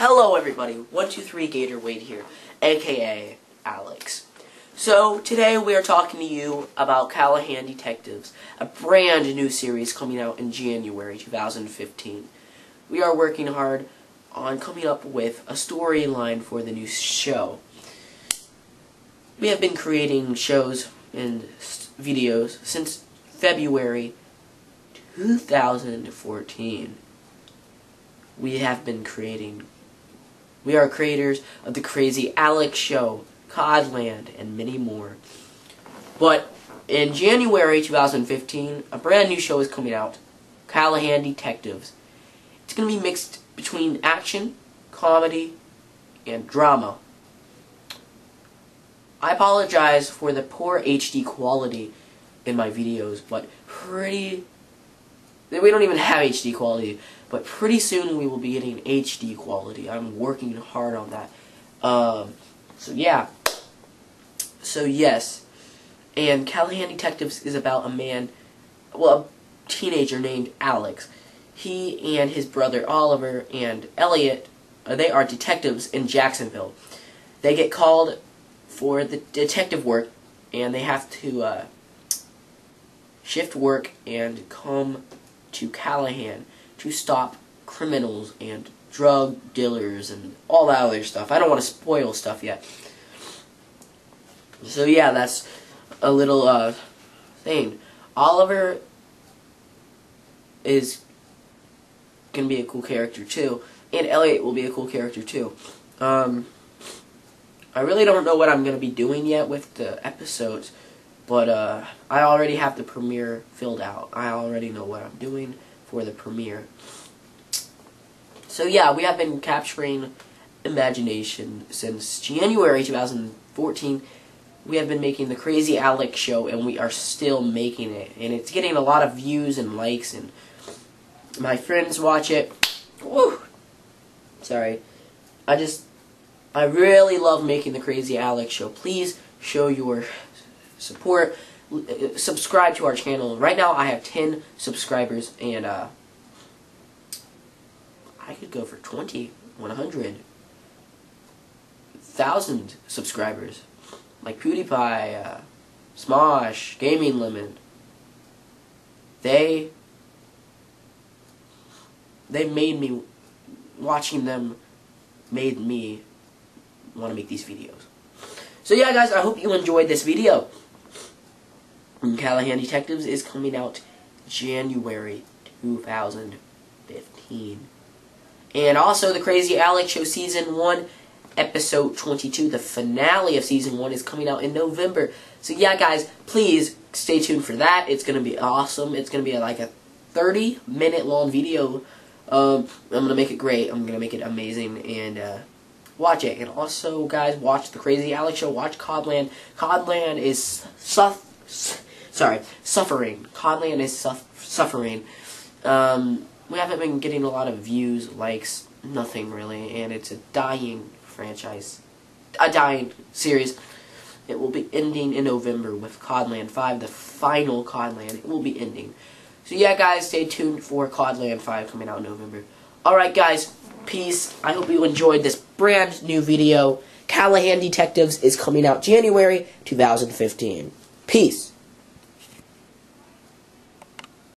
Hello everybody, 123 Gator Wade here, aka Alex. So, today we are talking to you about Callahan Detectives, a brand new series coming out in January 2015. We are working hard on coming up with a storyline for the new show. We have been creating shows and videos since February 2014. We have been creating we are creators of The Crazy Alex Show, Codland, and many more. But in January 2015, a brand new show is coming out, Callahan Detectives. It's going to be mixed between action, comedy, and drama. I apologize for the poor HD quality in my videos, but pretty... We don't even have HD quality. But pretty soon we will be getting HD quality. I'm working hard on that. Um, so yeah. So yes. And Callahan Detectives is about a man, well, a teenager named Alex. He and his brother Oliver and Elliot, uh, they are detectives in Jacksonville. They get called for the detective work, and they have to uh, shift work and come to Callahan to stop criminals and drug dealers and all that other stuff. I don't want to spoil stuff yet. So yeah, that's a little uh, thing. Oliver is gonna be a cool character too, and Elliot will be a cool character too. Um, I really don't know what I'm gonna be doing yet with the episodes, but uh, I already have the premiere filled out. I already know what I'm doing for the premiere. So yeah, we have been capturing imagination since January 2014. We have been making the Crazy Alex show, and we are still making it. And it's getting a lot of views and likes, and my friends watch it. Woo! Sorry. I just, I really love making the Crazy Alex show. Please show your support subscribe to our channel. Right now I have 10 subscribers and uh, I could go for 20, 100, 1,000 subscribers. Like PewDiePie, uh, Smosh, Gaming Lemon. They, they made me, watching them made me want to make these videos. So yeah guys, I hope you enjoyed this video. Callahan Detectives is coming out January 2015. And also, The Crazy Alex Show Season 1, Episode 22, the finale of Season 1, is coming out in November. So yeah, guys, please stay tuned for that. It's going to be awesome. It's going to be like a 30-minute long video. Um, I'm going to make it great. I'm going to make it amazing. And, uh, watch it. And also, guys, watch The Crazy Alex Show. Watch Codland. Codland is... Suff sorry, suffering. Codland is suffering. Um, we haven't been getting a lot of views, likes, nothing really, and it's a dying franchise, a dying series. It will be ending in November with Codland 5, the final Codland. It will be ending. So yeah, guys, stay tuned for Codland 5 coming out in November. Alright, guys, peace. I hope you enjoyed this brand new video. Callahan Detectives is coming out January 2015. Peace.